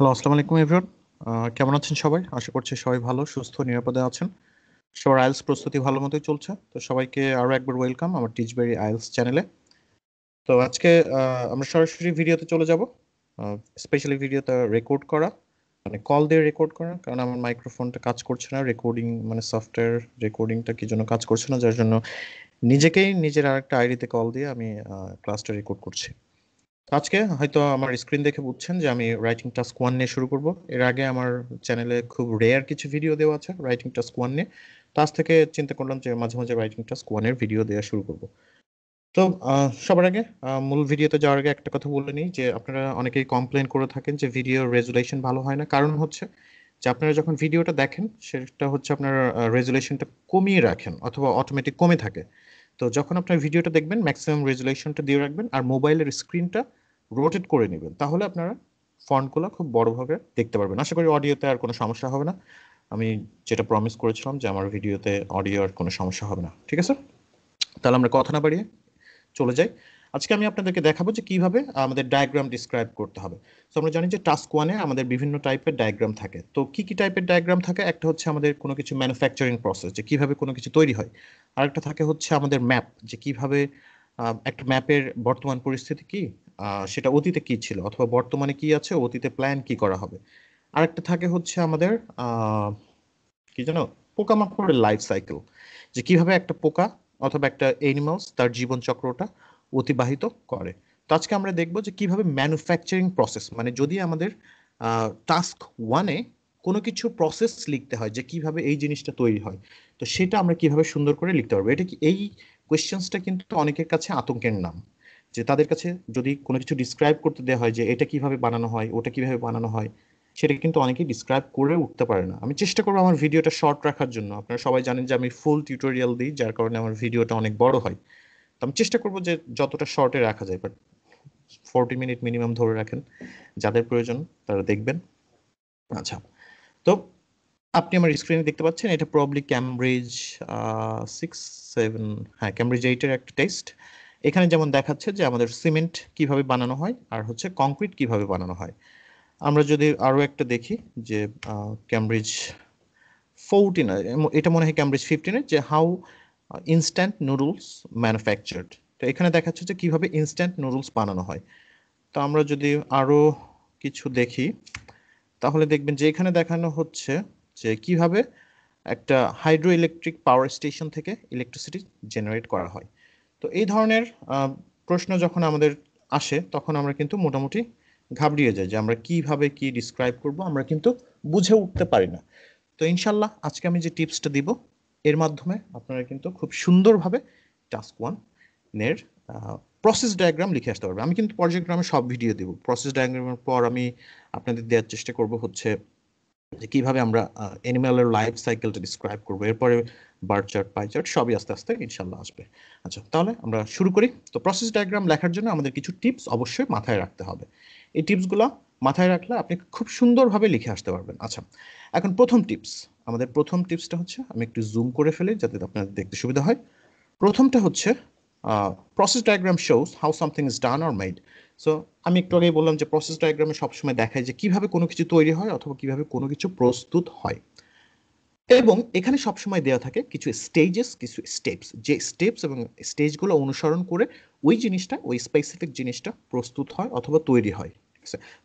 Hello আসসালামু আলাইকুম everyone কেমন আছেন সবাই? আশা করছি সবাই ভালো, সুস্থ, নিরাপদে আছেন। সবার আইএলস প্রস্তুতি ভালো মতোই চলছে। তো সবাইকে আরও একবার ওয়েলকাম আমার টিচবেরি আইএলস চ্যানেলে তো আজকে আমরা সরাসরি ভিডিওতে চলে যাব। স্পেশালি ভিডিওটা রেকর্ড করা মানে কল দিয়ে রেকর্ড করা, কারণ আমার মাইক্রোফোনটা কাজ করছে না রেকর্ডিং মানে সফটওয়্যার রেকর্ডিংটা কি জন্য কাজ করছে না, যার জন্য নিজেকেই নিজের আরেকটা আইডিতে কল দিয়ে আমি ক্লাসটা রেকর্ড করছি। আজকে হয়তো আমার স্ক্রিন দেখে বুঝছেন যে আমি রাইটিং টাস্ক ওয়ান নিয়ে শুরু করব। এর আগে আমার চ্যানেলে খুব রেয়ার কিছু ভিডিও দেওয়া আছে রাইটিং টাস্ক ওয়ান নিয়ে। তো আজ থেকে চিন্তা করলাম যে মাঝে মাঝে রাইটিং টাস্ক ওয়ানের ভিডিও দেওয়া শুরু করব। তো সবার আগে মূল ভিডিওতে যাওয়ার আগে একটা কথা বলে নিই যে আপনারা অনেকেই কমপ্লেন করে থাকেন যে ভিডিও রেজুলেশন ভালো হয় না। কারণ হচ্ছে যে আপনারা যখন ভিডিওটা দেখেন, সেটা হচ্ছে আপনার রেজুলেশনটা কমিয়ে রাখেন অথবা অটোমেটিক কমে থাকে। তো যখন আপনার ভিডিওটা দেখবেন ম্যাক্সিমাম রেজুলেশনটা দিয়ে রাখবেন আর মোবাইলের স্ক্রিনটা রোটেট করে নেবেন, তাহলে আপনারা ফন্টগুলো খুব বড়োভাবে দেখতে পারবেন। আশা করি অডিওতে আর কোনো সমস্যা হবে না। আমি যেটা প্রমিস করেছিলাম যে আমার ভিডিওতে অডিও আর কোনো সমস্যা হবে না। ঠিক আছে? তাহলে আমরা কথা না বাড়িয়ে চলে যাই। আজকে আমি আপনাদেরকে দেখাবো যে কীভাবে আমাদের ডায়াগ্রাম ডিসক্রাইব করতে হবে। তো আমরা জানি যে টাস্ক ওয়ানে আমাদের বিভিন্ন টাইপের ডায়াগ্রাম থাকে। তো কি কি টাইপের ডায়াগ্রাম থাকে? একটা হচ্ছে আমাদের কোনো কিছু ম্যানুফ্যাকচারিং প্রসেস যে কীভাবে কোনো কিছু তৈরি হয়। আরেকটা থাকে হচ্ছে আমাদের ম্যাপ যে কীভাবে একটা ম্যাপের বর্তমান পরিস্থিতি কি সেটা অতীতে কি ছিল, অথবা বর্তমানে কি আছে, অতীতে প্ল্যান কি করা হবে। আরেকটা থাকে হচ্ছে আমাদের কি জানো পোকামাকড়ের লাইফ সাইকেল যে কীভাবে একটা পোকা অথবা একটা এনিমালস তার জীবন চক্রটা অতিবাহিত করে। তো আজকে আমরা দেখব যে কীভাবে ম্যানুফ্যাকচারিং প্রসেস মানে যদি আমাদের টাস্ক ওয়ানে কোনো কিছু প্রসেস লিখতে হয় যে কীভাবে এই জিনিসটা তৈরি হয়, তো সেটা আমরা কীভাবে সুন্দর করে লিখতে পারব। এটা কি এই কোয়েশ্চেন্সটা কিন্তু অনেকের কাছে আতঙ্কের নাম, যে তাদের কাছে যদি কোনো কিছু ডিসক্রাইব করতে দেওয়া হয় যে এটা কীভাবে বানানো হয়, ওটা কীভাবে বানানো হয়, সেটা কিন্তু অনেকেই ডিসক্রাইব করে উঠতে পারে না। আমি চেষ্টা করব আমার ভিডিওটা শর্ট রাখার জন্য। আপনারা সবাই জানেন যে আমি ফুল টিউটোরিয়াল দিই, যার কারণে আমার ভিডিওটা অনেক বড় হয়। আমি চেষ্টা করব যে যতটা শর্টে রাখা যায় বাট ফোরটি মিনিট মিনিমাম ধরে রাখেন। যাদের প্রয়োজন, তারা দেখবেন। আচ্ছা তো আপনি আমার স্ক্রিনে দেখতে পাচ্ছেন, এটা প্রবলি ক্যামব্রিজ সিক্স সেভেন হ্যাঁ ক্যামব্রিজ এইটের একটা টেস্ট এখানে যেমন দেখাচ্ছে যে আমাদের সিমেন্ট কীভাবে বানানো হয়, আর হচ্ছে কংক্রিট কীভাবে বানানো হয়। আমরা যদি আরও একটা দেখি যে ক্যামব্রিজ ফোরটিন এটা মনে হয় ক্যামব্রিজ ফিফটিনের যে হাউ ইনস্ট্যান্ট নুডলস ম্যানুফ্যাকচার্ড তো এখানে দেখাচ্ছে যে কীভাবে ইনস্ট্যান্ট নুডলস বানানো হয়। তো আমরা যদি আরও কিছু দেখি, তাহলে দেখবেন যে এখানে দেখানো হচ্ছে যে কীভাবে একটা হাইড্রো ইলেকট্রিক পাওয়ার স্টেশন থেকে ইলেকট্রিসিটি জেনারেট করা হয়। তো এই ধরনের প্রশ্ন যখন আমাদের আসে, তখন আমরা কিন্তু মোটামুটি ঘাবড়িয়ে যাই যে আমরা কীভাবে কি ডিসক্রাইব করব, আমরা কিন্তু বুঝে উঠতে পারি না। তো ইনশাল্লাহ আজকে আমি যে টিপসটা দিব এর মাধ্যমে আপনারা কিন্তু খুব সুন্দরভাবে টাস্ক ওয়ানের প্রসেস ডায়াগ্রাম লিখে আসতে পারবে আমি কিন্তু পর্যায়ক্রমে সব ভিডিও দেব। প্রসেস ডায়াগ্রামের পর আমি আপনাদের দেওয়ার চেষ্টা করব হচ্ছে যে কীভাবে আমরা অ্যানিম্যালের লাইফ সাইকেলটা ডিসক্রাইব করব। এরপরে বার চার্ট পাই চার্ট সবই আস্তে আস্তে ইনশাল্লাহ আসবে। আচ্ছা তাহলে আমরা শুরু করি। তো প্রসেস ডায়াগ্রাম লেখার জন্য আমাদের কিছু টিপস অবশ্যই মাথায় রাখতে হবে। এই টিপসগুলো মাথায় রাখলে আপনি খুব সুন্দরভাবে লিখে আসতে পারবেন। আচ্ছা এখন প্রথম টিপস আমাদের প্রথম টিপসটা হচ্ছে, আমি একটু জুম করে ফেলি যাতে আপনাদের দেখতে সুবিধা হয়। প্রথমটা হচ্ছে process diagram shows how something is done or made so আমি একটু আগেই বললাম যে প্রসেস ডায়াগ্রামে সবসময় দেখায় যে কীভাবে কোনো কিছু তৈরি হয় অথবা কীভাবে কোনো কিছু প্রস্তুত হয়। এবং এখানে সবসময় দেওয়া থাকে কিছু স্টেজেস কিছু স্টেপস যে স্টেপস এবং স্টেজগুলো অনুসরণ করে ওই জিনিসটা, ওই স্পেসিফিক জিনিসটা প্রস্তুত হয় অথবা তৈরি হয়।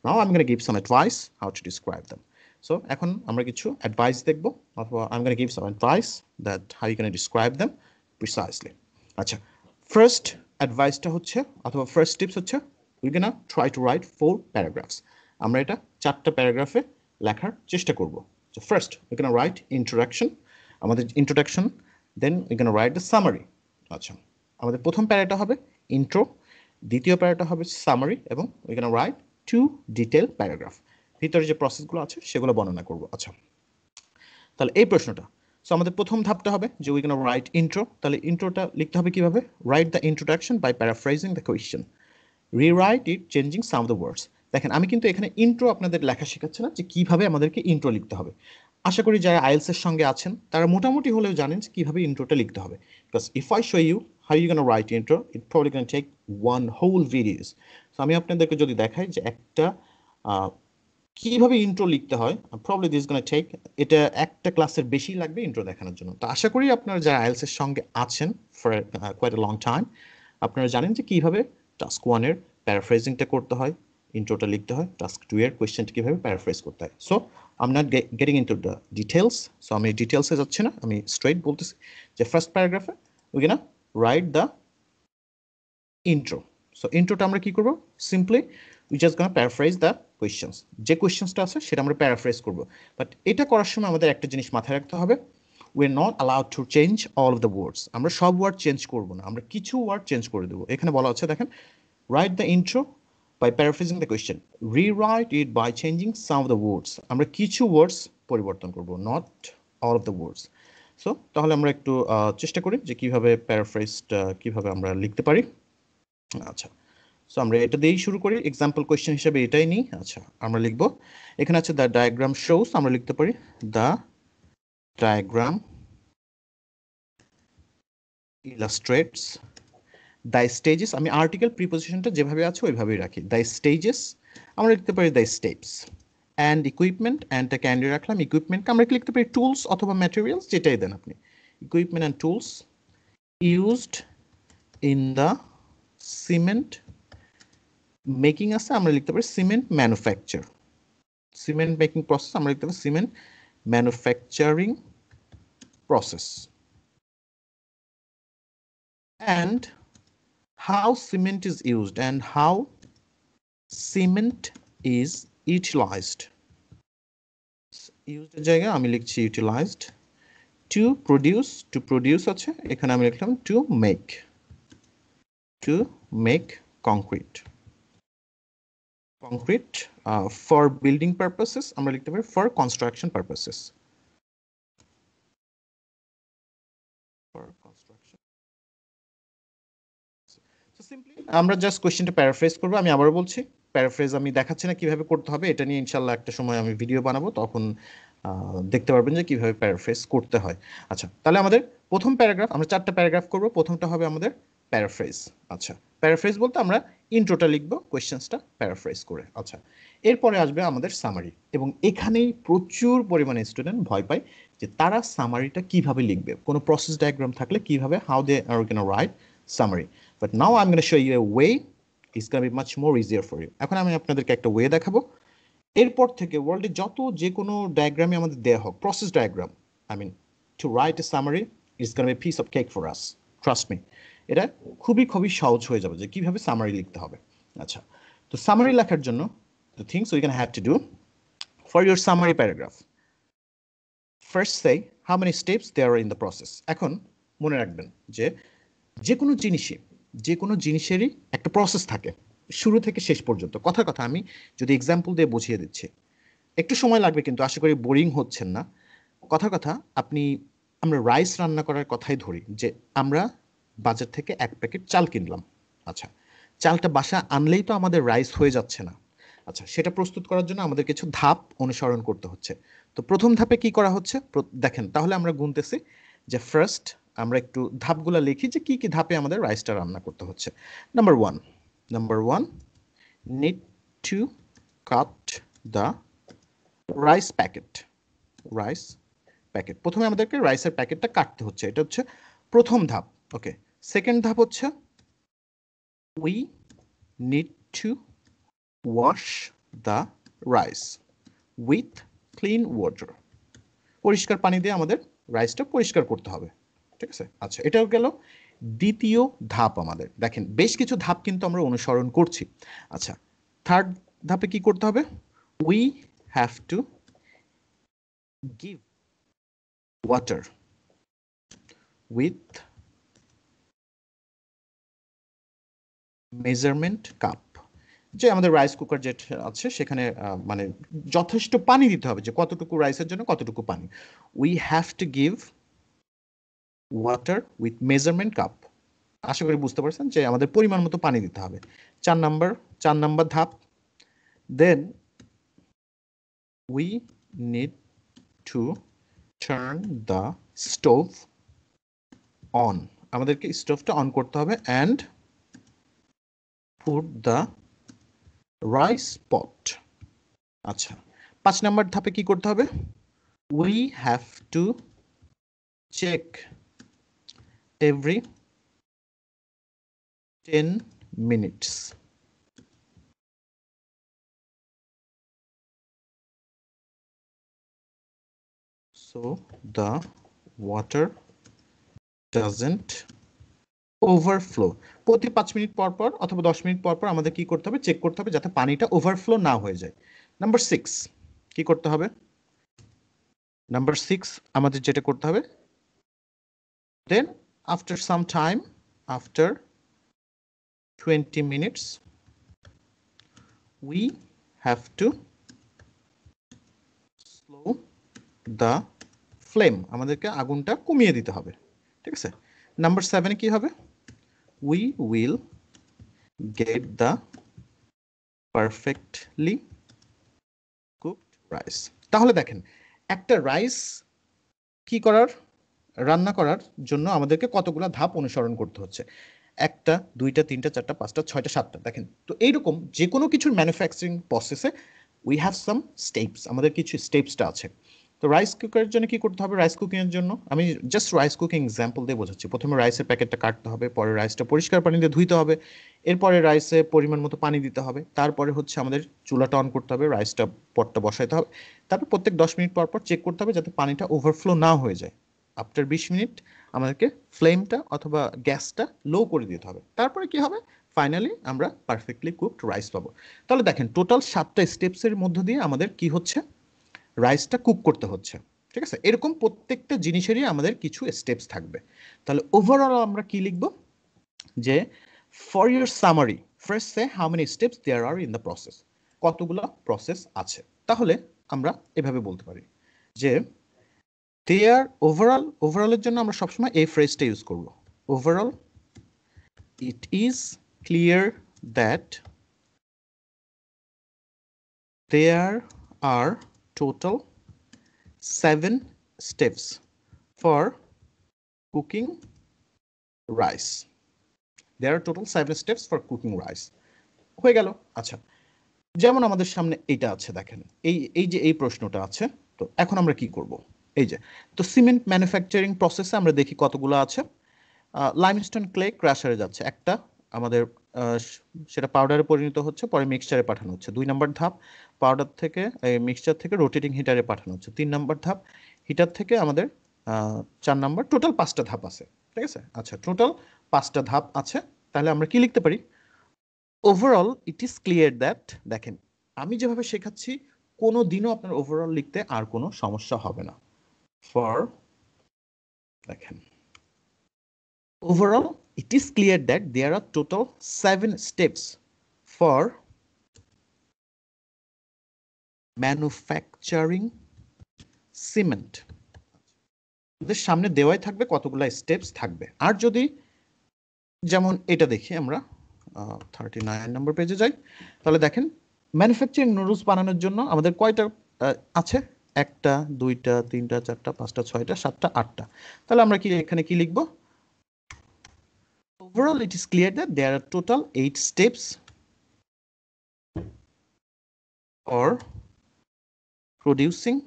নাও আমি give some advice how to describe them so এখন আমরা কিছু অ্যাডভাইস দেখব, অথবা আমি gonna give some advice that how you can describe them precisely আচ্ছা ফার্স্ট অ্যাডভাইসটা হচ্ছে, অথবা ফার্স্ট টিপস হচ্ছে we gonna try to write four paragraphs আমরা এটা চারটা প্যারাগ্রাফে লেখার চেষ্টা করব we're going to write introduction. আমাদের then we're going to write the summary. আচ্ছা আমাদের প্রথম প্যারাটা হবে ইন্ট্রো দ্বিতীয় প্যারাটা হবে সামারি এবং going to write two detail paragraph. ভিতরে যে প্রসেসগুলো আছে, সেগুলো বর্ণনা করব। আচ্ছা তাহলে এই প্রশ্নটা। সো আমাদের প্রথম ধাপটা হবে যে উই ক্যান রাইট ইন্ট্রো তাহলে ইন্ট্রোটা লিখতে হবে কীভাবে? Write the introduction by paraphrasing the question rewrite it changing some of the words দেখেন, আমি কিন্তু এখানে ইন্ট্রো আপনাদের লেখা শেখাচ্ছি না যে কীভাবে আমাদেরকে ইন্ট্রো লিখতে হবে। আশা করি যারা আইএলস এর সঙ্গে আছেন, তারা মোটামুটি হলেও জানেন যে কীভাবে ইন্ট্রোটা লিখতে হবে। Because if I show you how you gonna write intro it probably gonna take one whole videos so আমি আপনাদেরকে যদি দেখাই যে একটা কীভাবে ইন্ট্রো লিখতে হয়? প্রবলি দিস গোনা টেক এটা একটা ক্লাসের বেশি লাগবে ইন্ট্রো দেখানোর জন্য। তো আশা করি আপনারা যারা আইএলস এর সঙ্গে আছেন ফর কোয়াইট লং টাইম আপনারা জানেন যে কীভাবে টাস্ক ওয়ানের প্যারাফ্রেজিংটা করতে হয় ইন্ট্রোটা লিখতে হয় টাস্ক টু এর কোয়েশ্চেনটা কীভাবে প্যারাফ্রেজ করতে হয়। So I'm not getting into the details so আমি ডিটেলসে যাচ্ছি না, আমি স্ট্রেট বলতেছি যে ফার্স্ট প্যারাগ্রাফে উই না রাইট দ্য ইন্ট্রো সো ইন্ট্রোটা আমরা কি করব? Simply we just gonna paraphrase the questions যে কোয়েশ্চেন্সটা আছে সেটা আমরা প্যারাফ্রাইজ করব। বাট এটা করার সময় আমাদের একটা জিনিস মাথায় রাখতে হবে। We are not allowed to change all of the words আমরা সব ওয়ার্ড চেঞ্জ করব না। আমরা কিছু ওয়ার্ড চেঞ্জ করে দেবো। এখানে বলা হচ্ছে, দেখেন write the intro by paraphrasing the question rewrite it by changing some of the words আমরা কিছু ওয়ার্ডস পরিবর্তন করব not all of the words so তাহলে আমরা একটু চেষ্টা করি যে কীভাবে প্যারাফ্রেজটা কীভাবে আমরা লিখতে পারি। আচ্ছা। সো আমরা এটা দিয়েই শুরু করি। এক্সাম্পল কোয়েশ্চেন হিসেবে এটাই নিই। আচ্ছা আমরা লিখব। এখানে আছে দ্য ডায়াগ্রাম শোস আমরা লিখতে পারি the diagram illustrates the stages আমি আর্টিকেল প্রিপোজিশনটা যেভাবে আছে, ওইভাবেই রাখি। দ্য স্টেজেস আমরা লিখতে পারি দ্য স্টেপস অ্যান্ড ইকুইপমেন্ট অ্যান্ডটা ক্যান্ডি রাখলাম। ইকুইপমেন্টকে আমরা লিখতে পারি? টুলস অথবা ম্যাটেরিয়ালস যেটাই দেন আপনি। Equipment and tools used in the cement making আছে আমরা লিখতে পারি cement manufacture cement making process আমরা লিখতে পারি cement manufacturing process and how cement is used and how cement is utilized used এর জায়গায় আমি লিখছি utilized to produce to produce আছে এখানে আমি লিখলাম to make to make concrete uh, for building purposes আমরা লিখতে পারি construction so simply আমরা জাস্ট কোশ্চেনটা প্যারাফ্রেজ করব আমি আবারও বলছি প্যারাফ্রেজ আমি দেখাচ্ছি না কীভাবে করতে হবে এটা নিয়ে ইনশাল্লাহ একটা সময় আমি ভিডিও বানাবো তখন দেখতে পারবেন যে কীভাবে প্যারাফ্রেজ করতে হয়। আচ্ছা তাহলে আমাদের প্রথম প্যারাগ্রাফ আমরা চারটা প্যারাগ্রাফ করব প্রথমটা হবে আমাদের প্যারাফ্রেজ আচ্ছা। প্যারাফ্রেজ বলতে আমরা ইন্ট্রোটা লিখব কোয়েশ্চেন্সটা প্যারাফ্রেজ করে আচ্ছা। এরপরে আসবে আমাদের সামারি এবং এখানেই প্রচুর পরিমাণে স্টুডেন্ট ভয় পায় যে তারা সামারিটা কীভাবে লিখবে। কোনো প্রসেস ডায়াগ্রাম থাকলে কীভাবে how they are can write summary but now I am gonna show you a way is gonna be much more easier for you এখন আমি আপনাদেরকে একটা ওয়ে দেখাবো। এরপর থেকে ওয়ার্ল্ডে যত যে কোনো ডায়াগ্রামে আমাদের দেওয়া হোক process diagram I mean to write a summary is gonna be piece of cake for us trust me এটা খুবই খুবই সহজ হয়ে যাবে যে কীভাবে সামারি লিখতে হবে। আচ্ছা তো সামারি লেখার জন্য the things we can have to do for your summary paragraph first say how many steps there are in the process. এখন মনে রাখবেন যে যে কোনো জিনিসই যে কোনো জিনিসেরই একটা প্রসেস থাকে, শুরু থেকে শেষ পর্যন্ত। কথার কথা আমি যদি এক্সাম্পল দিয়ে বুঝিয়ে দিচ্ছি। একটু সময় লাগবে কিন্তু, আশা করি বোরিং হচ্ছেন না। কথার কথা আপনি, আমরা রাইস রান্না করার কথাই ধরি যে আমরা বাজার থেকে এক প্যাকেট চাল কিনলাম। আচ্ছা চালটা বাসা আনলেই তো আমাদের রাইস হয়ে যাচ্ছে না। আচ্ছা সেটা প্রস্তুত করার জন্য আমাদের কিছু ধাপ অনুসরণ করতে হচ্ছে। তো প্রথম ধাপে কি করা হচ্ছে? দেখেন, তাহলে আমরা গুনতেছি যে ফার্স্ট আমরা একটু ধাপগুলো লিখি যে কি কি ধাপে আমাদের রাইসটা রান্না করতে হচ্ছে। Number one number one need to cut the rice packet rice packet প্রথমে আমাদেরকে রাইসের প্যাকেটটা কাটতে হচ্ছে। এটা হচ্ছে প্রথম ধাপ। ওকে সেকেন্ড ধাপ হচ্ছে we need to wash the rice with clean water পরিষ্কার পানি দিয়ে আমাদের রাইসটা পরিষ্কার করতে হবে। ঠিক আছে? আচ্ছা এটাও গেল দ্বিতীয় ধাপ আমাদের। দেখেন, বেশ কিছু ধাপ কিন্তু আমরা অনুসরণ করছি। আচ্ছা থার্ড ধাপে কি করতে হবে? We have to give water with measurement cup যে আমাদের রাইস কুকার যেটা আছে, সেখানে মানে যথেষ্ট পানি দিতে হবে যে কতটুকু রাইসের জন্য কতটুকু পানি। We have to give water with measurement cup আশা করি বুঝতে পারছেন যে আমাদের পরিমাণ মতো পানি দিতে হবে। চার নাম্বার চার নাম্বার ধাপ। Then we need to turn the stove on আমাদেরকে স্টোভটা অন করতে হবে and put the rice pot. আচ্ছা পাঁচ নাম্বার ধাপে কি করতে হবে? We have to check every ten minutes so, the water doesn't overflow প্রতি পাঁচ মিনিট পর পর অথবা দশ মিনিট পর পর আমাদের কি করতে হবে? চেক করতে হবে যাতে পানিটা ওভারফ্লো না হয়ে যায়। নাম্বার সিক্স কি করতে হবে? নাম্বার সিক্স আমাদের যেটা করতে হবে then after some time after twenty minutes we have to slow the flame আমাদেরকে আগুনটা কমিয়ে দিতে হবে। ঠিক আছে? নাম্বার সেভেনে কি হবে? We will get the perfectly cooked rice তাহলে দেখেন, একটা রাইস কি করার? রান্না করার জন্য আমাদেরকে কতগুলো ধাপ অনুসরণ করতে হচ্ছে। একটা, দুইটা, তিনটা, চারটা, পাঁচটা, ছয়টা, সাতটা। দেখেন, তো এইরকম যে কোনো কিছুর ম্যানুফ্যাকচারিং প্রসেসে উই হ্যাভ সাম স্টেপস আমাদের কিছু স্টেপসটা আছে। তো রাইস কুকারের জন্য কি করতে হবে? রাইস কুকিংয়ের জন্য? আমি জাস্ট রাইস কুকিং এক্সাম্পল দিয়ে বোঝাচ্ছি। প্রথমে রাইসের প্যাকেটটা কাটতে হবে, পরে রাইসটা পরিষ্কার পানি দিয়ে ধুইতে হবে, এরপরে রাইসে পরিমাণ মতো পানি দিতে হবে, তারপরে হচ্ছে আমাদের চুলাটা অন করতে হবে রাইসটা পটটা বসাইতে হবে, তারপর প্রত্যেক দশ মিনিট পর পর চেক করতে হবে যাতে পানিটা ওভারফ্লো না হয়ে যায়। আফটার বিশ মিনিট আমাদেরকে ফ্লেমটা অথবা গ্যাসটা লো করে দিতে হবে। তারপরে কি হবে? ফাইনালি আমরা পারফেক্টলি কুকড রাইস পাবো। তাহলে দেখেন টোটাল সাতটা স্টেপসের মধ্য দিয়ে আমাদের কি হচ্ছে? রাইসটা কুক করতে হচ্ছে, ঠিক আছে? এরকম প্রত্যেকটা জিনিসেরই আমাদের কিছু স্টেপস থাকবে। তাহলে ওভারঅল আমরা কি লিখব? যে for your summary first say how many steps there are in the process কতগুলো প্রসেস আছে। তাহলে আমরা এভাবে বলতে পারি যে দেয়ার ওভারঅল ওভারঅলের জন্য আমরা সবসময় এই ফ্রেজটা ইউজ করব। Overall it is clear that there are total seven steps for cooking rice. There are total seven steps for cooking rice. হয়ে গেল। আচ্ছা যেমন আমাদের সামনে এইটা আছে, দেখেন। এই এই যে এই প্রশ্নটা আছে, তো এখন আমরা কি করব? এই যে, তো সিমেন্ট ম্যানুফ্যাকচারিং প্রসেসে আমরা দেখি কতগুলো আছে। লাইমস্টোন ক্লে ক্রাশারে যাচ্ছে। একটা আমাদের সেটা পাউডারে পরিণত হচ্ছে, পরে মিক্সচারে পাঠানো হচ্ছে। দুই নম্বর ধাপ পাউডার থেকে, এই মিক্সচার থেকে রোটেটিং হিটারে পাঠানো হচ্ছে। তিন নম্বর ধাপ হিটার থেকে আমাদের চার নম্বর টোটাল পাঁচটা ধাপ আছে। ঠিক আছে? আচ্ছা টোটাল পাঁচটা ধাপ আছে। তাহলে আমরা কি লিখতে পারি? Overall it is clear that দেখেন, আমি যেভাবে শেখাচ্ছি কোনো দিনও আপনার ওভারঅল লিখতে আর কোনো সমস্যা হবে না। ফর দেখেন। Overall it is clear that there are total seven steps for manufacturing cement. আমাদের সামনে দেওয়াই থাকবে, কতগুলো স্টেপস থাকবে। আর যদি যেমন এটা দেখি আমরা থার্টি নাইন নম্বর পেজে যাই, তাহলে দেখেন ম্যানুফ্যাকচারিং নুডলস বানানোর জন্য আমাদের কয়টা আছে? একটা, দুইটা, তিনটা, চারটা, পাঁচটা, ছয়টা, সাতটা, আটটা। তাহলে আমরা কি এখানে কি লিখব? Overall it is clear that there are total eight steps for producing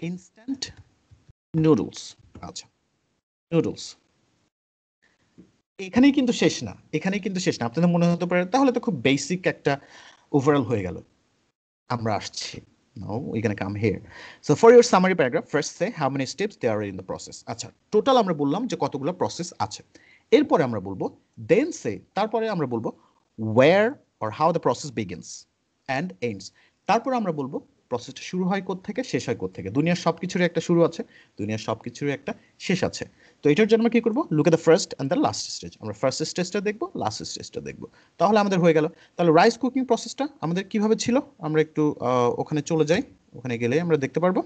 instant noodles আচ্ছা noodles এখানেই কিন্তু শেষ না এখানেই কিন্তু শেষ না আপনাদের মনে হতে পারে তাহলে তো খুব বেসিক একটা ওভারঅল হয়ে গেল আমরা আসছি No, we're to come here. So for your summary paragraph, first say how many steps there are in the process. আচ্ছা টোটাল আমরা বললাম যে কতগুলো প্রসেস আছে এরপরে আমরা বলব দেন সে তারপরে আমরা বলব where or how the process begins and ends তারপর আমরা বলব প্রসেসটা শুরু হয় থেকে শেষ হয় থেকে দুনিয়ার সব কিছুরই একটা শুরু আছে, দুনিয়ার সব কিছুরই একটা শেষ আছে। তো এটার জন্য আমরা কি করব? Look at the first and the last stage আমরা ফার্স্ট স্টেজটা দেখব লাস্ট স্টেজটা দেখব। তাহলে আমাদের হয়ে গেল। তাহলে রাইস কুকিং প্রসেসটা আমাদের কীভাবে ছিল? আমরা একটু ওখানে চলে যাই। ওখানে গেলে আমরা দেখতে পারব।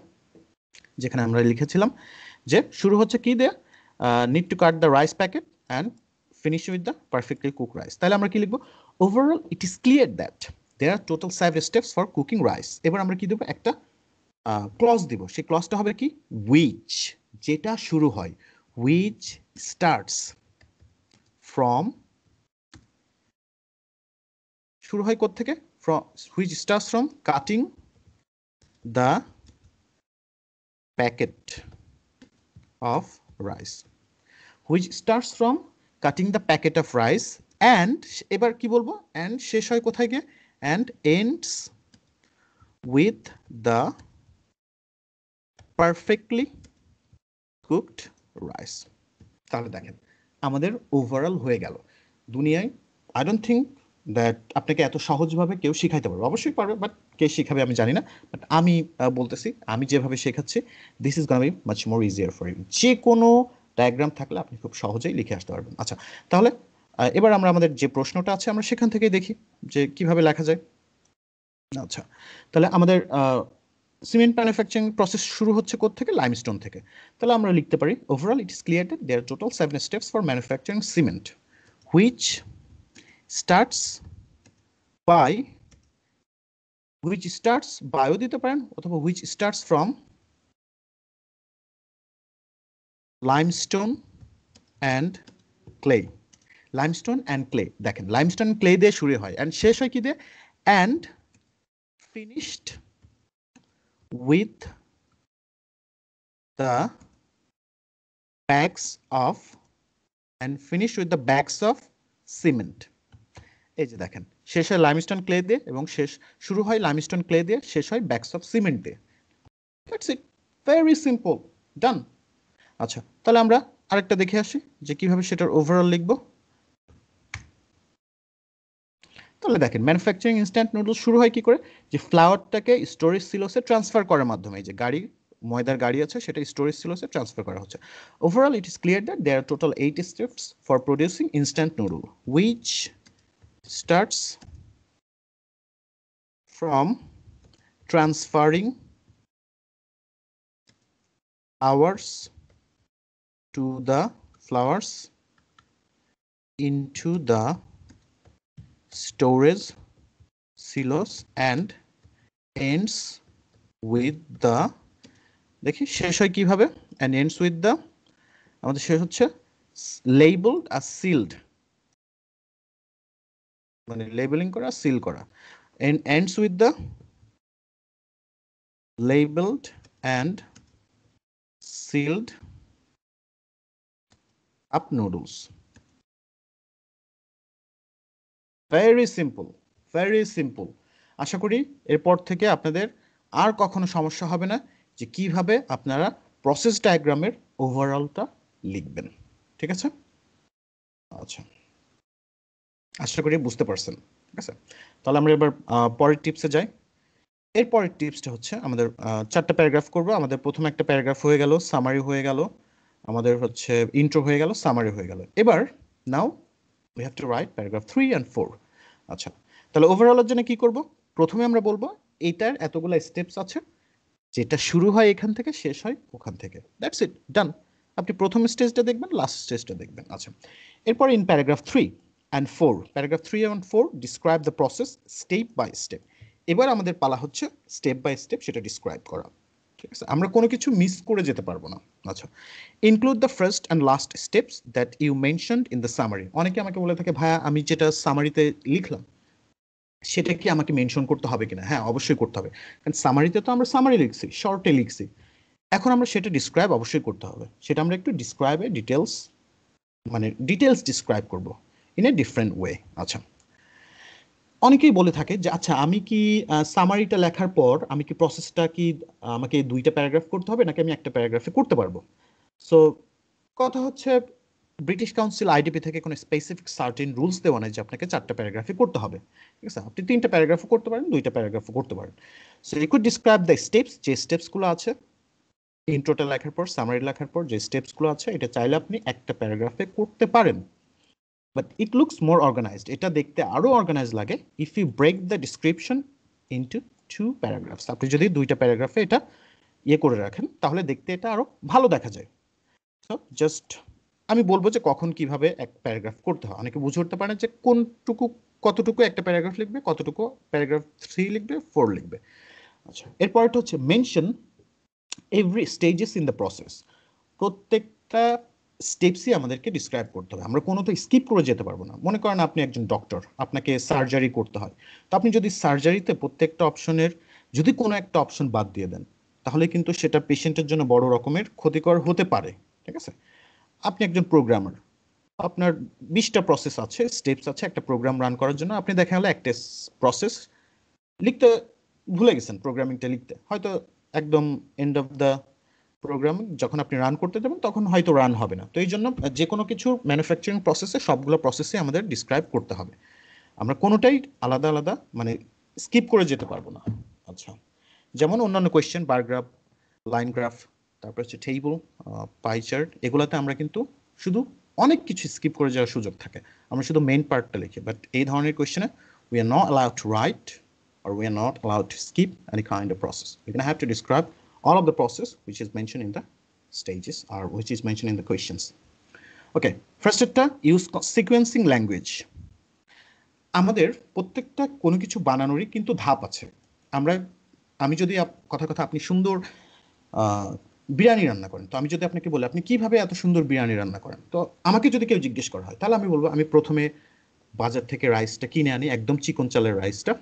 যেখানে আমরা লিখেছিলাম যে শুরু হচ্ছে কি দেয়া? Need to cut the rice packet and finish with the perfectly cook rice তাহলে আমরা কি লিখব? Overall it is clear that there are total seven steps for cooking rice এবার আমরা কি দেবো? একটা ক্লজ দিব। সেই ক্লজটা হবে কি? উইচ যেটা শুরু হয়। উইচ স্টার্টস ফ্রম শুরু হয় থেকে from, which starts from cutting the packet of rice which starts from cutting the packet of rice and এবার কি বলব? অ্যান্ড শেষ হয় কোথায় গিয়ে? And ends with the perfectly cooked rice. তাহলে দেখেন, আমাদের ওভারঅল হয়ে গেল। দুনিয়ায় আই ডোন্ট থিঙ্ক দ্যাট আপনাকে এত সহজভাবে কেউ শিখাইতে পারবে। অবশ্যই পারবে বাট কে শিখাবে আমি জানি না। বাট আমি বলতেছি, আমি যেভাবে শেখাচ্ছি this is be much more easier for you যে কোনো ডায়াগ্রাম থাকলে আপনি খুব সহজেই লিখে আসতে পারবেন। আচ্ছা তাহলে এবার আমরা আমাদের যে প্রশ্নটা আছে, আমরা সেখান থেকেই দেখি যে কীভাবে লেখা যায়। আচ্ছা তাহলে আমাদের সিমেন্ট ম্যানুফ্যাকচারিং প্রসেস শুরু হচ্ছে থেকে লাইমস্টোন থেকে। তাহলে আমরা লিখতে পারি overall it is clear that there total seven steps for manufacturing cement which starts by which starts bio দিতে পারেন, অথবা which starts from limestone and clay limestone and clay দেখেন লাইমস্টোন ক্লে দিয়ে শুরু হয়। অ্যান্ড শেষ হয় কি দিয়ে? And finished with the bags of and finished with the bags of cement এই যে দেখেন, শেষ হয় লাইমস্টোন ক্লে দিয়ে এবং শেষ, শুরু হয় লাইমস্টোন ক্লে দিয়ে, শেষ হয় ব্যাগস অফ সিমেন্ট দিয়ে। That's it very simple done আচ্ছা তাহলে আমরা আরেকটা দেখে আসি যে কীভাবে সেটার ওভারঅল লিখব। তাহলে দেখেন ম্যানুফ্যাকচারিং ইনস্ট্যান্ট নুডলস শুরু হয় কি করে? যে ফ্লাওয়ারটাকে স্টোরেজ সিলোসে ট্রান্সফার করার মাধ্যমে। যে গাড়ি, ময়দার গাড়ি আছে, সেটা স্টোরেজ সিলোসে ট্রান্সফার করা হচ্ছে। Overall it is clear that there total eight steps for producing instant noodle which starts from transferring hours to the flowers into the storage silos and ends with the দেখি শেষ হয় কীভাবে and ends with the আমাদের শেষ হচ্ছে labeled আর sealed মানে labelling করা সিল করা and ends with the labeled and sealed up noodles very simple very simple আশা করি এরপর থেকে আপনাদের আর কখনো সমস্যা হবে না যে কীভাবে আপনারা প্রসেস ডায়াগ্রামের ওভারঅলটা লিখবেন। ঠিক আছে? আচ্ছা। আশা করি বুঝতে পারছেন। ঠিক আছে? তাহলে আমরা এবার পরের টিপসে যাই। এরপরের টিপসটা হচ্ছে আমাদের চারটা প্যারাগ্রাফ করব। আমাদের প্রথম একটা প্যারাগ্রাফ হয়ে গেল সামারি হয়ে গেল। আমাদের হচ্ছে ইন্ট্রো হয়ে গেল সামারি হয়ে গেল। এবার now we have to write paragraph three and four আচ্ছা তাহলে ওভারঅলের জন্য কি করব? প্রথমে আমরা বলব এইটার এতগুলো স্টেপস আছে, যেটা শুরু হয় এখান থেকে, শেষ হয় ওখান থেকে। দ্যাটস ইট ডান আপনি প্রথম স্টেজটা দেখবেন লাস্ট স্টেজটা দেখবেন। আচ্ছা এরপর in paragraph three and four paragraph three and four describe the process step by step এবার আমাদের পালা হচ্ছে স্টেপ বাই স্টেপ সেটা ডিসক্রাইব করা। ঠিক আছে আমরা কোনো কিছু মিস করে যেতে পারব না। আচ্ছা include the first and last steps that you mention in the summary অনেকে আমাকে বলে থাকে, ভাইয়া, আমি যেটা সামারিতে লিখলাম, সেটা কি আমাকে মেনশন করতে হবে কিনা? হ্যাঁ অবশ্যই করতে হবে। কারণ সামারিতে তো আমরা সামারি লিখছি শর্টে লিখছি। এখন আমরা সেটা ডিসক্রাইব অবশ্যই করতে হবে। সেটা আমরা একটু ডিসক্রাইবে ডিটেলস মানে ডিটেলস ডিসক্রাইব করব ইন এ ডিফারেন্ট ওয়ে আচ্ছা অনেকেই বলে থাকে যে আচ্ছা আমি কি সামারিটা লেখার পর আমি কি প্রসেসটা কি, আমাকে দুইটা প্যারাগ্রাফ করতে হবে, নাকি আমি একটা প্যারাগ্রাফে করতে পারব? সো কথা হচ্ছে ব্রিটিশ কাউন্সিল আইডিপি থেকে কোনো স্পেসিফিক সার্টেন রুলস দেওয়া নেই যে আপনাকে চারটা প্যারাগ্রাফে করতে হবে। ঠিক আছে? আপনি তিনটা প্যারাগ্রাফও করতে পারেন, দুইটা প্যারাগ্রাফও করতে পারেন। So you could describe the steps যে স্টেপসগুলো আছে ইন্ট্রোটা লেখার পর সামারি লেখার পর, যে স্টেপসগুলো আছে, এটা চাইলে আপনি একটা প্যারাগ্রাফে করতে পারেন। But it looks more organised এটা দেখতে আরও অর্গানাইজ লাগে if you break the description into two paragraphs আপনি যদি দুইটা প্যারাগ্রাফে এটা ইয়ে করে রাখেন, তাহলে দেখতে এটা আরও ভালো দেখা যায়। সো জাস্ট আমি বলব যে কখন কীভাবে এক প্যারাগ্রাফ করতে হয়। অনেকে বুঝে উঠতে পারেন যে কোনটুকু, কতটুকু একটা প্যারাগ্রাফ লিখবে, কতটুকু প্যারাগ্রাফ থ্রি লিখবে ফোর লিখবে। আচ্ছা এরপরটা হচ্ছে mention every stages in the process প্রত্যেকটা স্টেপসই আমাদেরকে ডিসক্রাইব করতে হবে। আমরা কোনো তো স্কিপ করে যেতে পারব না। মনে করেন আপনি একজন ডক্টর আপনাকে সার্জারি করতে হয়। তো আপনি যদি সার্জারিতে প্রত্যেকটা অপশনের যদি কোনো একটা অপশন বাদ দিয়ে দেন, তাহলে কিন্তু সেটা পেশেন্টের জন্য বড় রকমের ক্ষতিকর হতে পারে। ঠিক আছে? আপনি একজন প্রোগ্রামার আপনার বিশটা প্রসেস আছে স্টেপস আছে, একটা প্রোগ্রাম রান করার জন্য। আপনি দেখা গেলো একটা প্রসেস লিখতে ভুলে গেছেন প্রোগ্রামিংটা লিখতে। হয়তো একদম এন্ড অফ দ্য প্রোগ্রাম যখন আপনি রান করতে যাবেন, তখন হয়তো রান হবে না। তো এই জন্য যে কোনো কিছু ম্যানুফ্যাকচারিং প্রসেসে সবগুলো প্রসেসে আমাদের ডিসক্রাইব করতে হবে। আমরা কোনোটাই আলাদা আলাদা মানে স্কিপ করে যেতে পারব না। আচ্ছা। যেমন অন্যান্য কোয়েশ্চেন বারগ্রাফ লাইন গ্রাফ তারপর হচ্ছে টেবল পাই চার্ট এগুলোতে আমরা কিন্তু শুধু অনেক কিছু স্কিপ করে যাওয়ার সুযোগ থাকে। আমরা শুধু মেইন পার্টটা লিখি। বাট এই ধরনের কোয়েশ্চেনে we are not allowed to write or we are not allowed to skip any kind of process. We're going to have to describe all of the process which is mentioned in the stages or which is mentioned in the questions. Okay, first একটা use sequencing language. আমাদের প্রত্যেকটা কোনো কিছু বানানোরই কিন্তু ধাপ আছে আমরা আমি যদি কথা কথা আপনি সুন্দর বিরিয়ানি রান্না করেন তো আমি যদি আপনাকে বলি আপনি কীভাবে এত সুন্দর বিরিয়ানি রান্না করেন তো আমাকে যদি কেউ জিজ্ঞেস করা হয় তাহলে আমি বলব আমি প্রথমে বাজার থেকে রাইসটা কিনে আনি একদম চিকন চালের রাইসটা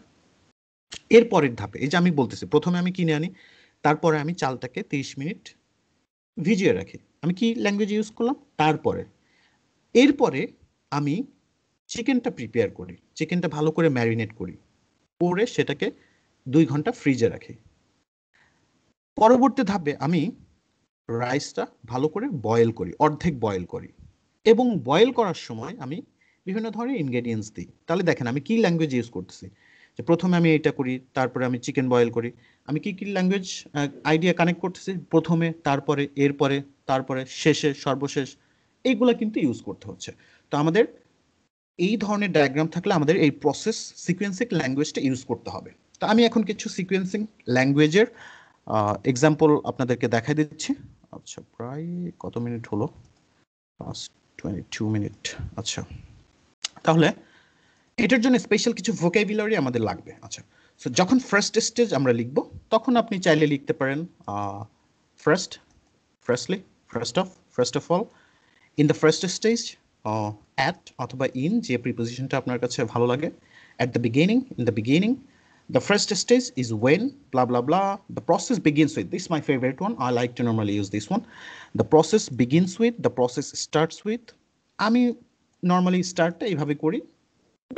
এর পরের ধাপে এই যে আমি বলতেছি প্রথমে আমি কিনে আনি তারপরে আমি চালটাকে তিরিশ মিনিট ভিজিয়ে রাখি। আমি কি ল্যাঙ্গুয়েজ ইউজ করলাম? তারপরে। এরপরে আমি চিকেনটা প্রিপেয়ার করি। চিকেনটা ভালো করে ম্যারিনেট করি। করে সেটাকে দুই ঘণ্টা ফ্রিজে রাখি। পরবর্তী ধাপে আমি রাইসটা ভালো করে বয়েল করি, অর্ধেক বয়েল করি। এবং বয়েল করার সময় আমি বিভিন্ন ধরনের ইনগ্রেডিয়েন্টস দিই। তাহলে দেখেন আমি কি ল্যাঙ্গুয়েজ ইউজ করতেছি? যে প্রথমে আমি এটা করি, তারপরে আমি চিকেন বয়েল করি। আমি কি কি ল্যাঙ্গুয়েজ আইডিয়া কানেক্ট করতেছি? প্রথমে, তারপরে, এরপরে, তারপরে, শেষে, সর্বশেষ, এইগুলা কিন্তু ইউজ করতে হচ্ছে। তো আমাদের এই ধরনের ডায়াগ্রাম থাকলে আমাদের এই প্রসেস সিকোয়েন্সিং ল্যাঙ্গুয়েজটা ইউজ করতে হবে। তো আমি এখন কিছু সিকোয়েন্সিং ল্যাঙ্গুয়েজের এক্সাম্পল আপনাদেরকে দেখাই দিচ্ছি। আচ্ছা প্রায় কত মিনিট হলো? টোয়েন্টি টু মিনিট আচ্ছা তাহলে এটার জন্য স্পেশাল কিছু ভোকাবুলারি আমাদের লাগবে আচ্ছা সো যখন ফার্স্ট স্টেজ আমরা লিখব তখন আপনি চাইলে লিখতে পারেন first firstly first of first of all in the first stage at অথবা ইন যে প্রিপোজিশনটা আপনার কাছে ভালো লাগে at the beginning in the beginning The first stage is when, blah, blah, blah. The process begins with, this is my one. I like to normally use this one. The process begins with, the process starts with. আমি normally স্টার্টটা এইভাবে করি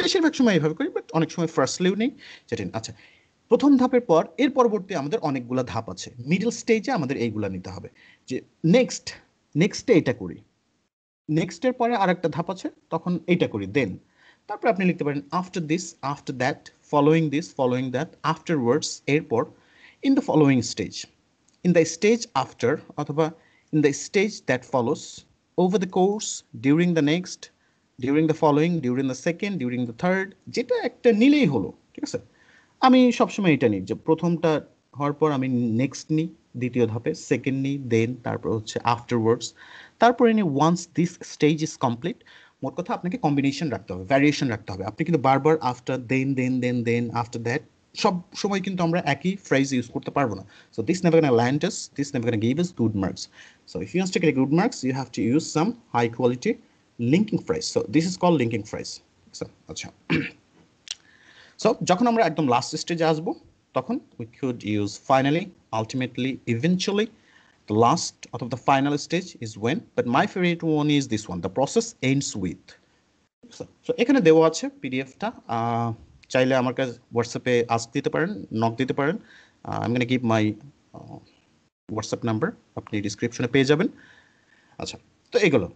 বেশিরভাগ সময় এইভাবে করি but অনেক সময় ফার্স্টলিও নেই, যেটা আচ্ছা প্রথম ধাপের পর, এর পরবর্তী আমাদের অনেকগুলো ধাপ আছে। মিডল স্টেজে আমাদের এইগুলা নিতে হবে। যে নেক্সট নেক্সটে এটা করি। নেক্সটের পরে আর একটা ধাপ আছে, তখন এইটা করি দেন তারপরে আপনি লিখতে পারেন after this after that following this following that afterwards এরপর in the following stage in the stage after অথবা in the stage that follows over the course during the next during the following during the second during the third যেটা একটা নিলেই হলো, ঠিক আছে? আমি সবসময় এটা নিই যে প্রথমটা হওয়ার পর আমি নেক্সট নিই, দ্বিতীয় ধাপে সেকেন্ড নিই দেন তারপর হচ্ছে আফটারওয়ার্ডস তারপরে নিই once this stage is complete মোট কথা আপনাকে কম্বিনেশন রাখতে হবে ভ্যারিয়েশন রাখতে হবে। আপনি কিন্তু বারবার after then then then then after that সব সময় কিন্তু আমরা একই ফ্রেজ ইউজ করতে পারব না। So this never gonna land this never gonna give us good marks so if you good marks you have to use some high quality linking phrase so this is call linking phrase আচ্ছা। So যখন আমরা একদম last স্টেজে আসব, তখন we could use finally ultimately eventually the last out of the final stage is when, but my favorite one is this one, the process ends with. So এখানে দেওয়া আছে পিডিএফটা চাইলে আমার কাছে হোয়াটসঅ্যাপে আস্ক দিতে পারেন নক দিতে পারেন। আমি gonna give my WhatsApp number আপনি ডিসক্রিপশনে পেয়ে যাবেন। আচ্ছা তো এগুলো।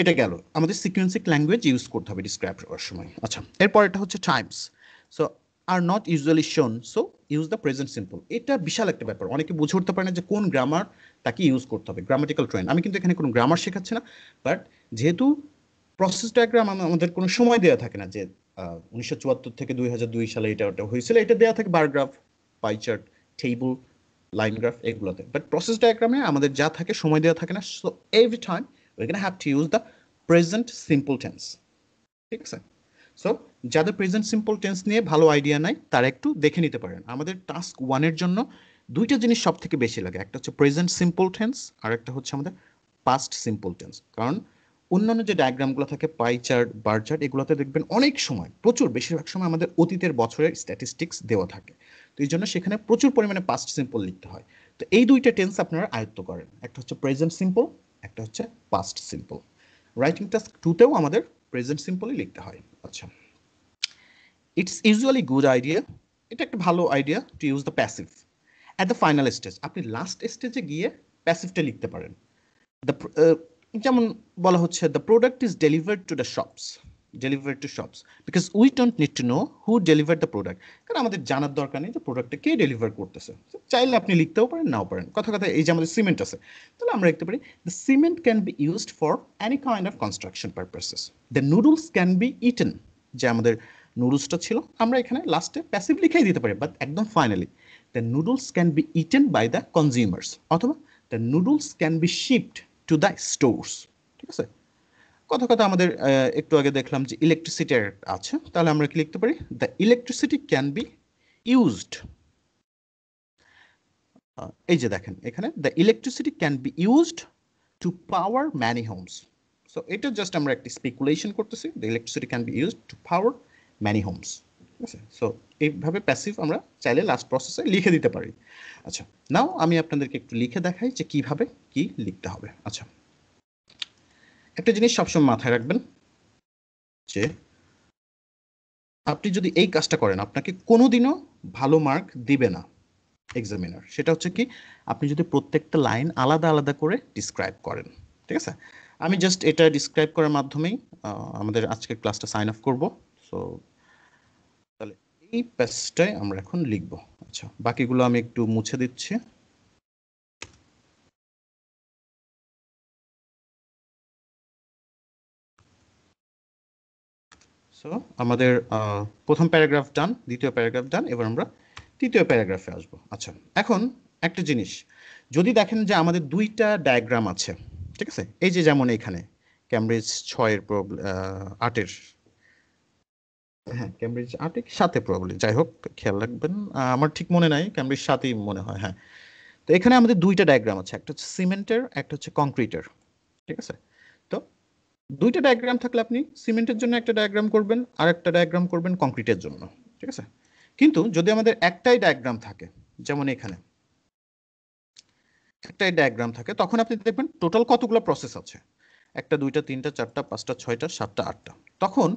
এটা গেল। আমাদের সিকুয়েন্সিক ল্যাঙ্গুয়েজ ইউজ করতে হবে ডিসক্রাইব করার সময়। আচ্ছা এরপর এটা হচ্ছে times so are not usually shown so use the present simple এটা বিশাল একটা ব্যাপার। অনেকে বুঝে উঠতে পারে না যে কোন গ্রামার তাকে ইউজ করতে হবে গ্রামাটিক্যাল ট্রেন আমি কিন্তু এখানে কোনো গ্রামার শেখাচ্ছি না বাট যেহেতু প্রসেস ডায়াগ্রাম আমাদের কোনো সময় দেওয়া থাকে না যে উনিশশো চুয়াত্তর থেকে দুই হাজার দুই সালে এটা ওটা হয়েছিল, এটা দেওয়া থাকে bar graph pie chart table এগুলোতে। বাট প্রসেস ডায়াগ্রামে আমাদের যা থাকে, সময় দেওয়া থাকে না। So every time we can have to use the present simple tense ঠিক আছে? সো যাদের প্রেজেন্ট সিম্পল টেন্স নিয়ে ভালো আইডিয়া নাই, তারা একটু দেখে নিতে পারেন। আমাদের টাস্ক ওয়ানের জন্য দুইটা জিনিস সব থেকে বেশি লাগে। একটা হচ্ছে প্রেজেন্ট সিম্পল টেন্স আর একটা হচ্ছে আমাদের পাস্ট সিম্পল টেন্স কারণ অন্যান্য যে ডায়াগ্রামগুলো থাকে পাই চার্ট বার চার্ট এগুলোতে দেখবেন অনেক সময়, প্রচুর, বেশিরভাগ সময় আমাদের অতীতের বছরের স্ট্যাটিস্টিক্স দেওয়া থাকে। তো এই জন্য সেখানে প্রচুর পরিমাণে পাস্ট সিম্পল লিখতে হয়। তো এই দুইটা টেন্স আপনারা আয়ত্ত করেন। একটা হচ্ছে প্রেজেন্ট সিম্পল একটা হচ্ছে পাস্ট সিম্পল রাইটিং টাস্ক টুতেও আমাদের প্রেজেন্ট সিম্পলই লিখতে হয়। আচ্ছা। ইটস ইউজুয়ালি গুড আইডিয়া এটা একটা ভালো idea to use the passive at the final stage আপনি লাস্ট স্টেজে গিয়ে প্যাসিভটা লিখতে পারেন। দ্য যেমন বলা হচ্ছে the product is delivered to the shops deliver to shops because we don't need to know who deliver the product কারণ আমাদের জানার দরকার নেই যে প্রোডাক্টটা কে ডেলিভার করতেছে। চাইলে আপনি লিখতেও পারেন, নাও পারেন। কথা কথা এই যে আমাদের সিমেন্ট আছে। তাহলে আমরা লিখতে পারি the cement can be used for any kind of construction purposes the noodles can be eaten যে আমাদের নুডলসটা ছিল, আমরা এখানে লাস্টে প্যাসিভ লিখেই দিতে পারি বাট একদম finally the noodles can be eaten by the consumers অথবা the noodles can be shipped to the stores ঠিক আছে? কথা কথা আমাদের একটু আগে দেখলাম যে ইলেকট্রিসিটি আছে। তাহলে আমরা কি লিখতে পারি? The electricity can be used এই যে দেখেন এখানে the electricity can be used to power many homes so এটা জাস্ট আমরা একটি স্পেকুলেশন করতেছি the electricity can be used to power many homes ঠিক আছে? সো এইভাবে প্যাসিভ আমরা চাইলে লাস্ট প্রসেসে লিখে দিতে পারি। আচ্ছা নাও আমি আপনাদেরকে একটু লিখে দেখাই যে কীভাবে কি লিখতে হবে। আচ্ছা একটা জিনিস সবসময় মাথায় রাখবেন যে আপনি যদি এই কাজটা করেন, আপনাকে কোনোদিনও ভালো মার্ক দিবে না এক্সামিনার সেটা হচ্ছে কি, আপনি যদি প্রত্যেকটা লাইন আলাদা আলাদা করে ডিসক্রাইব করেন, ঠিক আছে? আমি জাস্ট এটা ডিসক্রাইব করার মাধ্যমেই আমাদের আজকের ক্লাসটা সাইন অফ করব। সো তাহলে এই পেজটায় আমরা এখন লিখব। আচ্ছা বাকিগুলো আমি একটু মুছে দিচ্ছি। সো আমাদের প্রথম প্যারাগ্রাফ ডান দ্বিতীয় প্যারাগ্রাফ ডান এবার আমরা তৃতীয় প্যারাগ্রাফে আসব। আচ্ছা এখন একটা জিনিস। যদি দেখেন যে আমাদের দুইটা ডায়াগ্রাম আছে, ঠিক আছে? এই যে যেমন এখানে ক্যামব্রিজ ছয়ের প্রবলেম আটের। হ্যাঁ ক্যামব্রিজ আটে সাথে প্রবলেম যাই হোক, খেয়াল রাখবেন আমার ঠিক মনে নাই ক্যামব্রিজ সাতেই মনে হয় হ্যাঁ। তো এখানে আমাদের দুইটা ডায়াগ্রাম আছে, একটা হচ্ছে সিমেন্টের একটা হচ্ছে কংক্রিটের ঠিক আছে? দুইটা ডায়াগ্রাম থাকলে আপনি সিমেন্টের জন্য একটা ডায়াগ্রাম করবেন আর একটা ডায়াগ্রাম করবেন কংক্রিটের জন্য, ঠিক আছে? কিন্তু যদি আমাদের একটাই ডায়াগ্রাম থাকে, যেমন এখানে, একটাই ডায়াগ্রাম থাকে, তখন আপনি দেখবেন টোটাল কতগুলো প্রসেস আছে? একটা, দুইটা, তিনটা, চারটা, পাঁচটা, ছয়টা, সাতটা, আটটা। তখন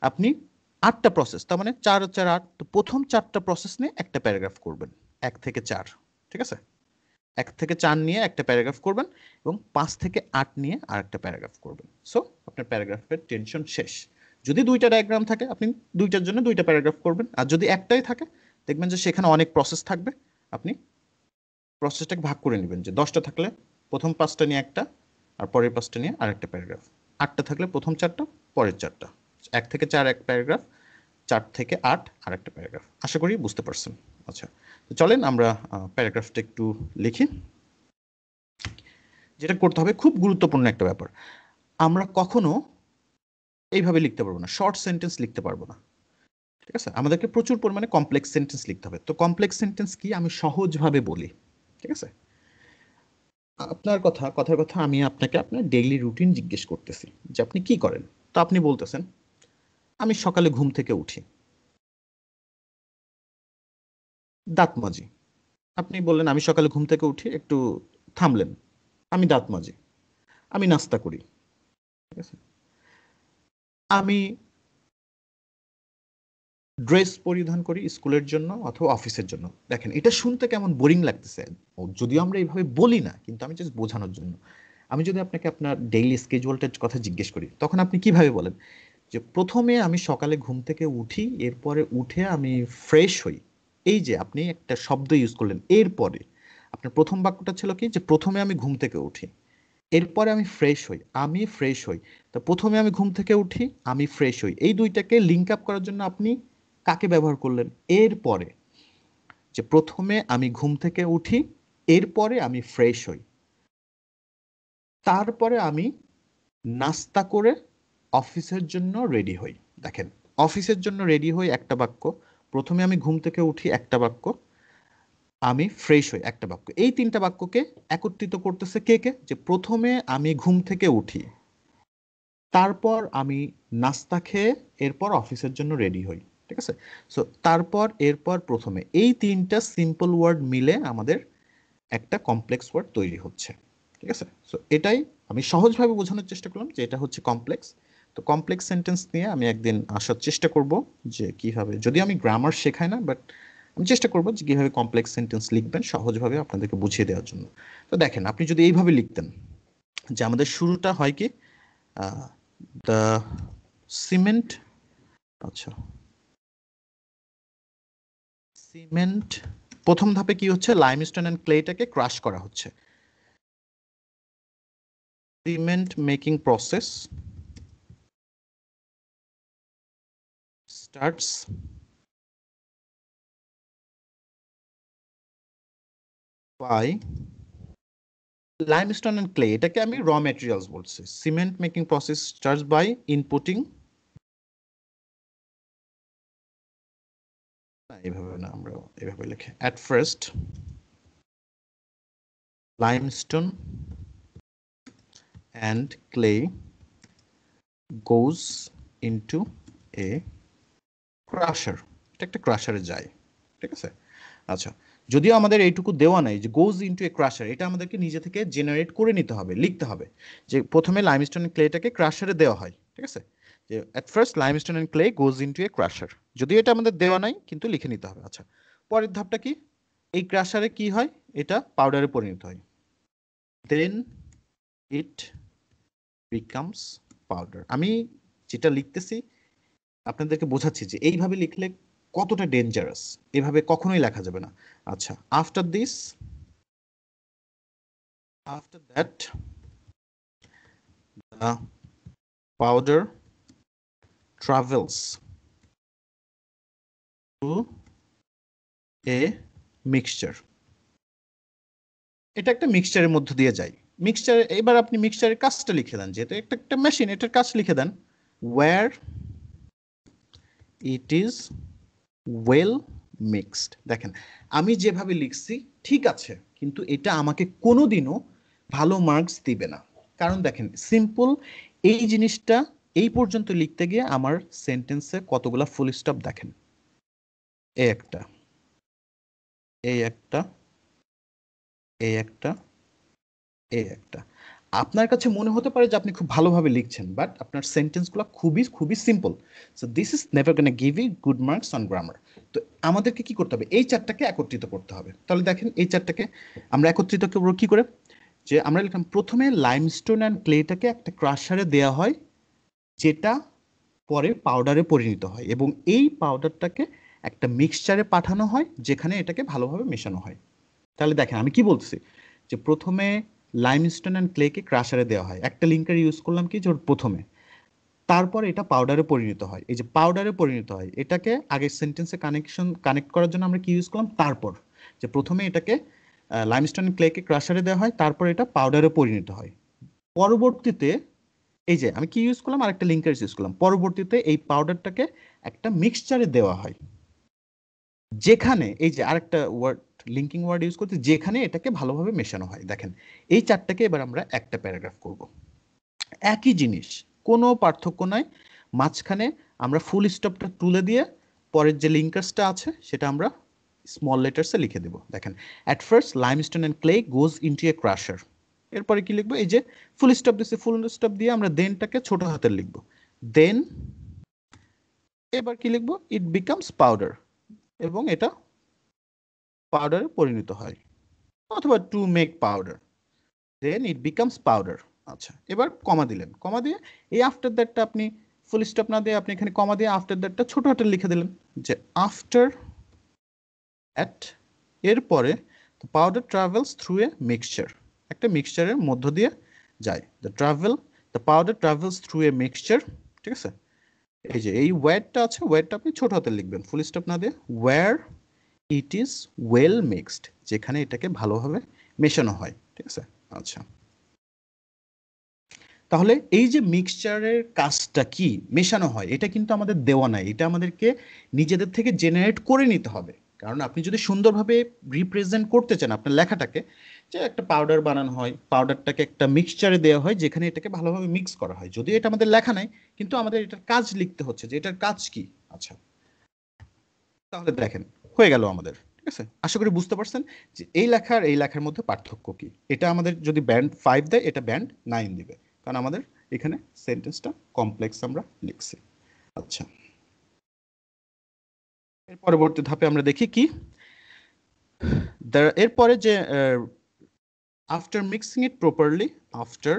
আপনি আটটা প্রসেস তার মানে চার চার, আট প্রথম চারটা প্রসেস নিয়ে একটা প্যারাগ্রাফ করবেন, এক থেকে চার, ঠিক আছে? এক থেকে চার নিয়ে একটা প্যারাগ্রাফ করবেন এবং পাঁচ থেকে আট নিয়ে আর একটা প্যারাগ্রাফ করবেন। সো আপনার প্যারাগ্রাফের টেনশন শেষ। যদি দুইটা ডায়াগ্রাম থাকে, আপনি দুইটার জন্য দুইটা প্যারাগ্রাফ করবেন। আর যদি একটাই থাকে, দেখবেন যে সেখানে অনেক প্রসেস থাকবে। আপনি প্রসেসটাকে ভাগ করে নেবেন যে দশটা থাকলে প্রথম পাঁচটা নিয়ে একটা, আর পরের পাঁচটা নিয়ে আরেকটা প্যারাগ্রাফ। আটটা থাকলে প্রথম চারটা, পরের চারটা। এক থেকে চার এক প্যারাগ্রাফ, চার থেকে আট আর একটা প্যারাগ্রাফ। আশা করি বুঝতে পারছেন। আচ্ছা তো চলেন আমরা প্যারাগ্রাফটা একটু লিখি। যেটা করতে হবে, খুব গুরুত্বপূর্ণ একটা ব্যাপার। আমরা কখনো এইভাবে লিখতে পারব না, শর্ট সেন্টেন্স লিখতে পারব না। ঠিক আছে? আমাদেরকে প্রচুর পরিমাণে কমপ্লেক্স সেন্টেন্স লিখতে হবে। তো কমপ্লেক্স সেন্টেন্স কি? আমি সহজভাবে বলি। ঠিক আছে? আপনার কথা, কথার কথা আমি আপনাকে আপনার ডেইলি রুটিন জিজ্ঞেস করতেছি যে আপনি কি করেন? তো আপনি বলতেছেন, আমি সকালে ঘুম থেকে উঠি। দাঁত মাজি। আপনি বললেন, আমি সকালে ঘুম থেকে উঠি একটু থামলেন। আমি দাঁত মাজি। আমি নাস্তা করি। ঠিক আছে? আমি ড্রেস পরিধান করি স্কুলের জন্য অথবা অফিসের জন্য। দেখেন, এটা শুনতে কেমন বোরিং লাগতেছে। যদিও আমরা এইভাবে বলি না, কিন্তু আমি জাস্ট বোঝানোর জন্য। আমি যদি আপনাকে আপনার ডেইলি স্কেজুয়ালটার কথা জিজ্ঞেস করি, তখন আপনি কীভাবে বলেন? যে, প্রথমে আমি সকালে ঘুম থেকে উঠি, এরপরে উঠে আমি ফ্রেশ হই। এই যে আপনি একটা শব্দ ইউজ করলেন, এরপরে আপনার প্রথম বাক্যটা ছিল কি? যে প্রথমে আমি ঘুম থেকে উঠি, এরপরে আমি ফ্রেশ হই, আমি ফ্রেশ হই। তো প্রথমে আমি ঘুম থেকে উঠি, আমি ফ্রেশ হই। এই দুইটাকে লিঙ্ক আপ করার জন্য আপনি কাকে ব্যবহার করলেন? এরপরে যে প্রথমে আমি ঘুম থেকে উঠি, এরপরে আমি ফ্রেশ হই। তারপরে আমি নাস্তা করে অফিসের জন্য রেডি হই। দেখেন অফিসের জন্য রেডি হই একটা বাক্য প্রথমে আমি ঘুম থেকে উঠি একটা বাক্য, আমি ফ্রেশ হই একটা বাক্য। এই তিনটা বাক্যকে একত্রিত করতেছে কে কে? যে প্রথমে আমি ঘুম থেকে উঠি, তারপর আমি নাস্তা খেয়ে এরপর অফিসের জন্য রেডি হই, ঠিক আছে? সো তারপর, এরপর, প্রথমে। এই তিনটা সিম্পল ওয়ার্ড মিলে আমাদের একটা কমপ্লেক্স ওয়ার্ড তৈরি হচ্ছে, ঠিক আছে? সো এটাই আমি সহজভাবে বোঝানোর চেষ্টা করলাম যে এটা হচ্ছে কমপ্লেক্স তো কমপ্লেক্স সেন্টেন্স নিয়ে আমি একদিন আসার চেষ্টা করব যে কীভাবে যদি আমি গ্রামার শেখাই না বাট আমি চেষ্টা করব যে কীভাবে কমপ্লেক্স সেন্টেন্স লিখবেন সহজভাবে আপনাদেরকে বুঝিয়ে দেওয়ার জন্য। তো দেখেন, আপনি যদি এইভাবে লিখতেন যে আমাদের শুরুটা হয় কি দ্য সিমেন্ট আচ্ছা। সিমেন্ট প্রথম ধাপে কি হচ্ছে? লাইমস্টোন অ্যান্ড ক্লেটাকে ক্রাশ করা হচ্ছে। Cement making process starts. By limestone and clay, এটাকে আমি র ম্যাটেরিয়ালস বলছি। Cement making process starts by inputting এইভাবে না, আমরা এভাবে লিখে। At first limestone and clay goes into a crusher, এটা একটা ক্রাশারে যায়, ঠিক আছে? আচ্ছা যদিও আমাদের এইটুকু দেওয়া নাই যে গোজ ইনটু এ ক্রাশার এটা আমাদেরকে নিজে থেকে জেনারেট করে নিতে হবে, লিখতে হবে। যে প্রথমে লাইমস্টোন ক্লেটাকে ক্রাশারে দেওয়া হয়, ঠিক আছে? যে at first limestone and clay goes into a crusher যদিও এটা আমাদের দেওয়া নাই, কিন্তু লিখে নিতে হবে। আচ্ছা পরের ধাপটা কি? এই ক্রাশারে কি হয়? এটা পাউডারে পরিণত হয়। দেন ইট বিকামস পাউডার আমি যেটা লিখতেছি আপনাদেরকে বোঝাচ্ছি যে এইভাবে লিখলে কতটা ডেঞ্জারাস এভাবে কখনোই লেখা যাবে না। আচ্ছা after this after that the powder travels to a mixture এটা একটা মিক্সচারের মধ্য দিয়ে যায়। মিক্সচার এবার আপনি মিক্সচারের কাজটা লিখে দেন, যেহেতু একটা একটা মেশিন এটার কাজ লিখে দেন। Where it is well mixed দেখেন, আমি যেভাবে লিখছি, ঠিক আছে, কিন্তু এটা আমাকে কোনোদিনও ভালো মার্কস দিবে না। কারণ দেখেন সিম্পল এই জিনিসটা এই পর্যন্ত লিখতে গিয়ে আমার সেন্টেন্সে কতগুলা ফুল স্টপ দেখেন। এই একটা এই একটা এই একটা এই একটা। আপনার কাছে মনে হতে পারে যে আপনি খুব ভালোভাবে লিখছেন বাট আপনার সেন্টেন্সগুলো খুবই খুবই simple so this is never gonna give you good marks on grammar তো আমাদেরকে কি করতে হবে? এই চারটাকে একত্রিত করতে হবে। তাহলে দেখেন এই চারটাকে আমরা একত্রিত করব কী করে? যে আমরা লিখলাম, প্রথমে লাইমস্টোন অ্যান্ড ক্লেটাকে একটা ক্রাশারে দেওয়া হয়, যেটা পরে পাউডারে পরিণত হয় এবং এই পাউডারটাকে একটা মিক্সচারে পাঠানো হয়, যেখানে এটাকে ভালোভাবে মেশানো হয়। তাহলে দেখেন আমি কি বলছি যে প্রথমে লাইমস্টোন অ্যান্ড ক্লেকে ক্রাশারে দেওয়া হয়। একটা লিঙ্কার ইউজ করলাম কি? ওর প্রথমে। তারপর এটা পাউডারে পরিণত হয়। এই যে পাউডারে পরিণত হয়, এটাকে আগের সেন্টেন্সে কানেকশন কানেক্ট করার জন্য আমরা কি ইউজ করলাম? তারপর। যে প্রথমে এটাকে লাইমস্টোন ক্লেকে ক্রাশারে দেওয়া হয়, তারপর এটা পাউডারে পরিণত হয়। পরবর্তীতে, এই যে আমি কি ইউজ করলাম? আরেকটা লিঙ্কার ইউজ করলাম। পরবর্তীতে এই পাউডারটাকে একটা মিক্সচারে দেওয়া হয়। যেখানে, এই যে আরেকটা ওয়ার্ড লিঙ্কিং ওয়ার্ড ইউজ করতে যেখানে এটাকে ভালোভাবে মেশানো হয়। দেখেন, এই চারটাকে এবার আমরা একটা প্যারাগ্রাফ করব। একই জিনিস, কোনো পার্থক্য নাই। মাঝখানে আমরা ফুল স্টপটা তুলে দিয়ে পরের যে লিঙ্কার্সটা আছে, সেটা আমরা স্মল লেটার্সে লিখে দেব। দেখেন at first limestone and clay goes into a crusher এরপরে কি লিখব? এই যে ফুল স্টপ দিচ্ছে ফুল স্টপ দিয়ে আমরা দেনটাকে ছোট হাতের লিখব। দেন এবার কি লিখব? ইট বিকামস পাউডার এবং এটা পাউডারে পরিণত হয়, অথবা to make powder then it becomes powder আচ্ছা এবার কমা দিলেন। কমা দিয়ে এই আফটার দ্যাটটা আপনি ফুল স্টপ না দিয়ে আপনি এখানে কমা দিয়ে আফটার দ্যাটটা ছোট হাতের লিখে দিলেন, যে আফটার অ্যাট এরপরে powder travels through a mixture একটা মিক্সচারের মধ্য দিয়ে যায়। The travel the powder travels through a mixture ঠিক আছে? এই যে, এই ওয়ারটা আছে ওয়ারটা আপনি ছোট হাতে লিখবেন ফুল স্টপ না দিয়ে where it is well mixed যেখানে এটাকে ভালোভাবে মেশানো হয়, ঠিক আছে? আচ্ছা। তাহলে এই যে মিক্সচারের কাজটা কি, মেশানো হয়, এটা কিন্তু আমাদের দেওয়া নাই। এটা আমাদেরকে নিজেদের থেকে জেনারেট করে নিতে হবে। কারণ আপনি যদি সুন্দরভাবে রিপ্রেজেন্ট করতে চান আপনার লেখাটাকে, যে একটা পাউডার বানানো হয় পাউডারটাকে একটা মিক্সচারে দেওয়া হয়, যেখানে এটাকে ভালোভাবে মিক্স করা হয়। যদিও এটা আমাদের লেখা নাই, কিন্তু আমাদের এটার কাজ লিখতে হচ্ছে, যে এটার কাজ কি? আচ্ছা। তাহলে দেখেন হয়ে গেল আমাদের, ঠিক আছে? আশা করি বুঝতে পারছেন যে এই লেখার এই লেখার মধ্যে পার্থক্য কি? এটা আমাদের যদি ব্যান্ড ফাইভ দেয়, এটা ব্যান্ড নাইন দিবে। কারণ আমাদের এখানে সেন্টেন্সটা কমপ্লেক্স আমরা লিখছি। আচ্ছা। এর পরবর্তী ধাপে আমরা দেখি কি? এরপরে যে after mixing it properly after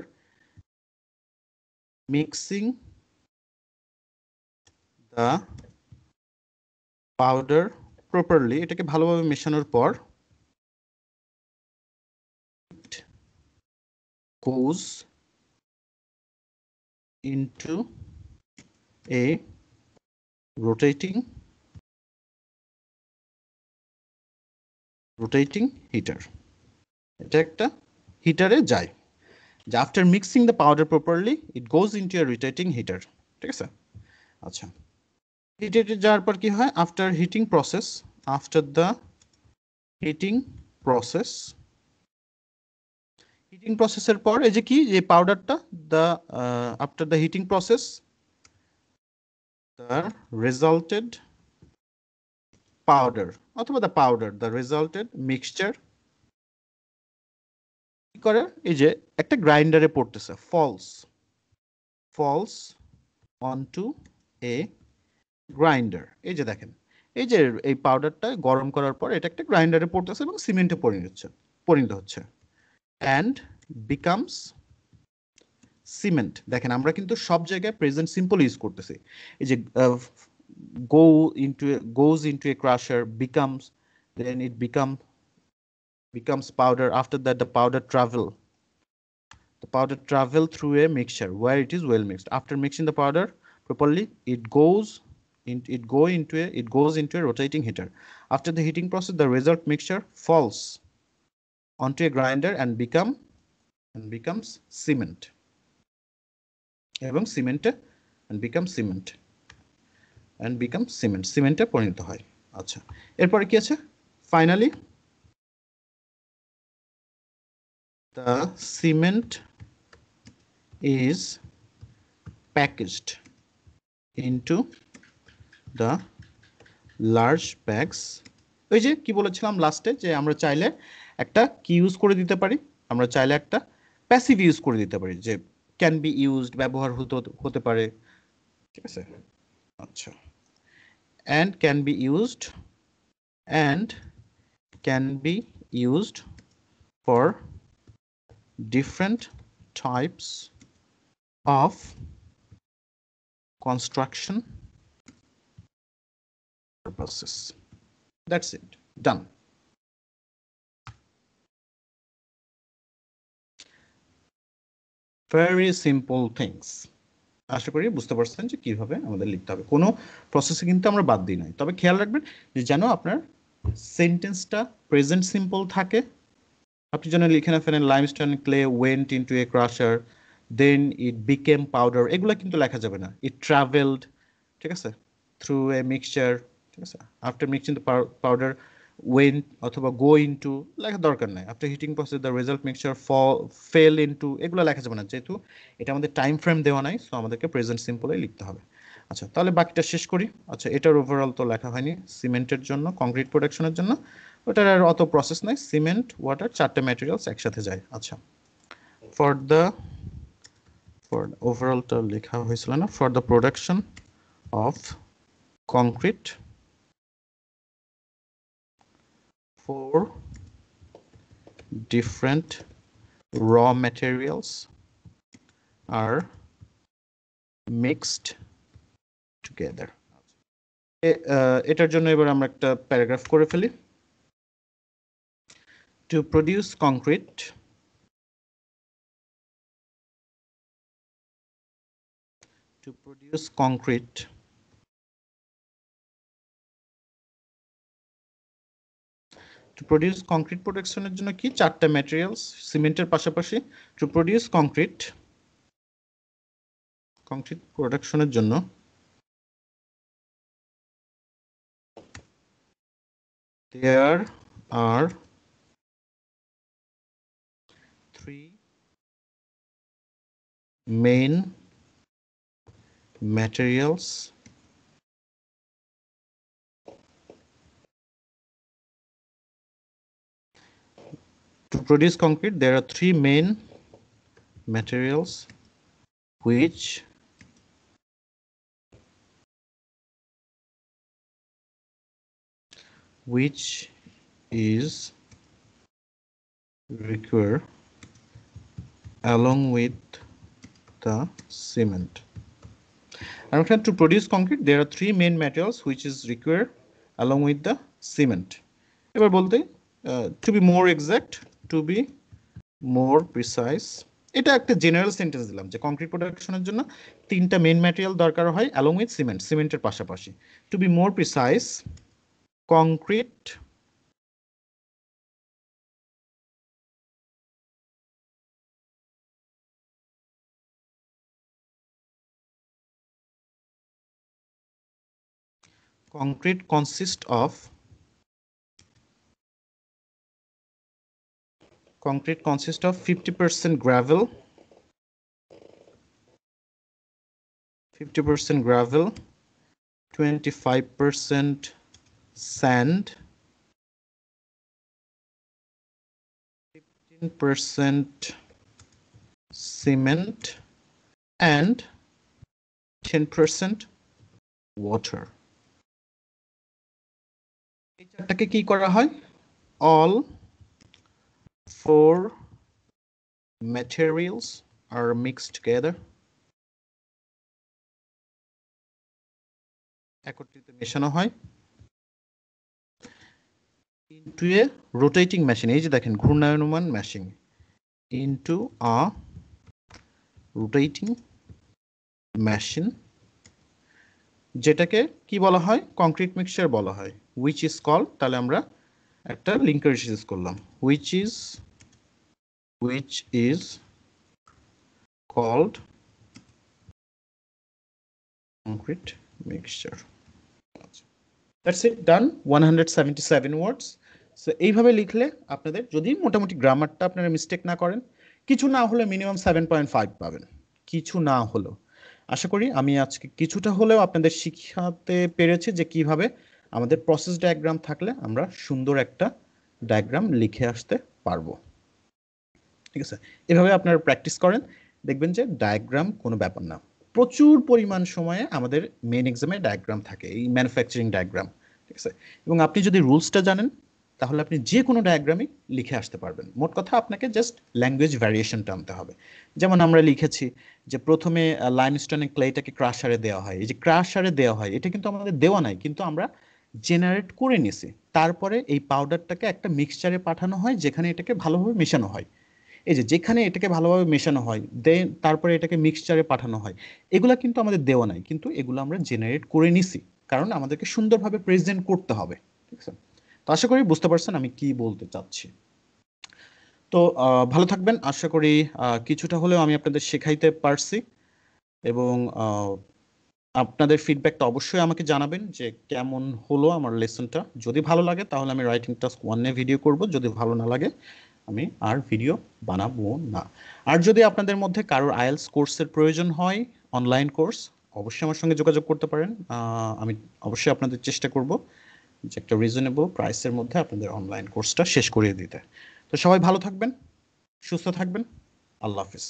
mixing the powder properly এটাকে ভালোভাবে মেশানোর পর goes into a rotating rotating heater. এটা একটা হিটারে যায়। যে after mixing the powder properly it goes into a rotating heater ঠিক আছে? আচ্ছা। হিটেটে যাওয়ার পর কি হয়? After heating process after the heating process heating প্রসেসের পর এই যে কি? যে পাউডারটা the after the heating process the resulted powder অথবা the powder the resulted mixture কি করে? এই যে একটা গ্রাইন্ডারে পড়তেছে falls falls on to a grinder. এই যে দেখেন, এই যে এই পাউডারটা গরম করার পর এটা একটা গ্রাইন্ডারে পড়তেছে এবং সিমেন্টে পরিণত হচ্ছে পরিণত হচ্ছে। অ্যান্ড বিকামস সিমেন্ট দেখেন, আমরা কিন্তু সব জায়গায় প্রেজেন্ট সিম্পল ইউজ করতেছি। এই যে go into goes into a crusher becomes then it become becomes powder after that the powder travel the powder travel through a mixture where it is well mixed after mixing the powder properly it goes in, it go into a it goes into a rotating heater after the heating process the result mixture falls onto a grinder and become and becomes cement এবং সিমেন্টে and become cement and become cement সিমেন্টে পরিণত হয় আচ্ছা এরপরে কি আছে finally the cement is packaged into the large bags. ওই যে কি বলেছিলাম লাস্টে যে আমরা চাইলে একটা কি ইউজ করে দিতে পারি? আমরা চাইলে একটা প্যাসিভ ইউজ করে দিতে পারি, যে ক্যান বি ইউজড ব্যবহার হতে হতে পারে। ঠিক আছে? আচ্ছা। And can be used and can be used for different types of construction purposes. That's it. Done. Very simple things. আশা করি বুঝতে পারছেন যে কীভাবে আমাদের লিখতে হবে কোনো প্রসেসে কিন্তু আমরা বাদ দিই নাই তবে খেয়াল রাখবেন যে যেন আপনার সেন্টেন্সটা প্রেজেন্ট সিম্পল থাকে আপনি যেন লিখে না ফেলেন limestone clay went into a crusher then it became powder এগুলো কিন্তু লেখা যাবে না ইট ট্রাভেলড ঠিক আছে থ্রু এ মিক্সচার ঠিক আছে? After mixing the powder when অথবা গো ইনটু লেখা দরকার নাই। After heating process the result mixture fell into এগুলো লেখা যাবে না যেহেতু এটা আমাদের টাইম ফ্রেম দেওয়া নাই সো আমাদেরকে প্রেজেন্ট সিম্পলে লিখতে হবে। আচ্ছা তাহলে বাকিটা শেষ করি। আচ্ছা এটার ওভারঅল তো লেখা হয়নি সিমেন্টের জন্য কংক্রিট প্রোডাকশনের জন্য। ওটার আর অত প্রসেস নাই সিমেন্ট ওয়াটার চারটে ম্যাটেরিয়ালস একসাথে যায়। আচ্ছা ফর দ্য ফর ওভারঅলটা লেখা হয়েছিল না for the production of concrete four different raw materials are mixed together এটার জন্য এবার আমরা একটা প্যারাগ্রাফ করে ফেলি to produce concrete to produce concrete to produce concrete প্রোডাকশনের জন্য কি? চারটা ম্যাটেরিয়ালস সিমেন্টের পাশাপাশি টু প্রডিউস কংক্রিট কংক্রিট প্রোডাকশনের জন্য। There are three main materials produce concrete there are three main materials which which is require along with the cement. And to produce concrete, there are three main materials which is required along with the cement. এবার বলতে to be more exact to be more precise এটা একটা general sentence দিলাম যে concrete প্রোডাকশনের জন্য তিনটা main material দরকার হয় অ্যালং উইথ সিমেন্ট সিমেন্টের পাশাপাশি। To be more precise concrete concrete consists of concrete consists of 50% gravel 50% gravel 25% sand 15% cement and 10% water এই চারটাকে কি করা হয় all four materials are mixed together একত্রিত মেশানো হয় into a rotating machine এই যে দেখেন ঘূর্ণায়মান machine into a rotating machine যেটাকে কি বলা হয় কংক্রিট মিক্সচার বলা হয় which is called তাহলে আমরা একটা লিঙ্কার ইউজ করলাম, which is which is called concrete mixture that's it done one hundred seventy seven words so এইভাবে লিখলে আপনাদের যদি মোটামুটি গ্রামারটা আপনারা মিস্টেক না করেন, কিছু না হলে মিনিমাম সেভেন পয়েন্ট ফাইভ পাবেন। কিছু না হলেও। আশা করি আমি আজকে কিছুটা হলেও আপনাদের শিখাতে পেরেছি যে কীভাবে আমাদের প্রসেস ডায়াগ্রাম থাকলে আমরা সুন্দর একটা ডায়াগ্রাম লিখে আসতে পারব। ঠিক আছে? এভাবে আপনারা প্র্যাকটিস করেন, দেখবেন যে ডায়াগ্রাম কোনো ব্যাপার না। প্রচুর পরিমাণ সময়ে আমাদের মেন এক্সামে ডায়াগ্রাম থাকে, এই ম্যানুফ্যাকচারিং ডায়াগ্রাম ঠিক আছে? এবং আপনি যদি রুলসটা জানেন, তাহলে আপনি যে কোনো ডায়াগ্রামই লিখে আসতে পারবেন। মোট কথা আপনাকে জাস্ট ল্যাঙ্গুয়েজ ভ্যারিয়েশনটা আনতে হবে। যেমন আমরা লিখেছি যে প্রথমে লাইমস্টোনের ক্লেটাকে ক্রাশারে দেওয়া হয়। এই যে ক্রাশারে দেওয়া হয়, এটা কিন্তু আমাদের দেওয়া নাই, কিন্তু আমরা জেনারেট করে নিছি। তারপরে এই পাউডারটাকে একটা মিক্সচারে পাঠানো হয়, যেখানে এটাকে ভালোভাবে মেশানো হয়। এই যে যেখানে এটাকে ভালোভাবে মেশানো হয় দেন তারপরে এটাকে মিক্সচারে পাঠানো হয়। এগুলা কিন্তু আমাদের দেওয়া নাই, কিন্তু এগুলো আমরা জেনারেট করে নিছি। কারণ আমাদেরকে সুন্দরভাবে প্রেজেন্ট করতে হবে, ঠিক আছে? তো আশা করি বুঝতে পারছেন আমি কি বলতে চাচ্ছি। তো ভালো থাকবেন। আশা করি কিছুটা হলেও আমি আপনাদের শেখাইতে পারছি এবং আপনাদের ফিডব্যাকটা অবশ্যই আমাকে জানাবেন যে কেমন হলো আমার লেসনটা। যদি ভালো লাগে, তাহলে আমি রাইটিং টাস্ক ওয়ানে ভিডিও করব। যদি ভালো না লাগে, আমি আর ভিডিও বানাবো না। আর যদি আপনাদের মধ্যে কারোর আইএলস কোর্সের প্রয়োজন হয় অনলাইন কোর্স অবশ্যই আমার সঙ্গে যোগাযোগ করতে পারেন। আমি অবশ্যই আপনাদের চেষ্টা করব যে একটা রিজনেবল প্রাইসের মধ্যে আপনাদের অনলাইন কোর্সটা শেষ করিয়ে দিতে। তো সবাই ভালো থাকবেন, সুস্থ থাকবেন। আল্লাহ হাফিজ।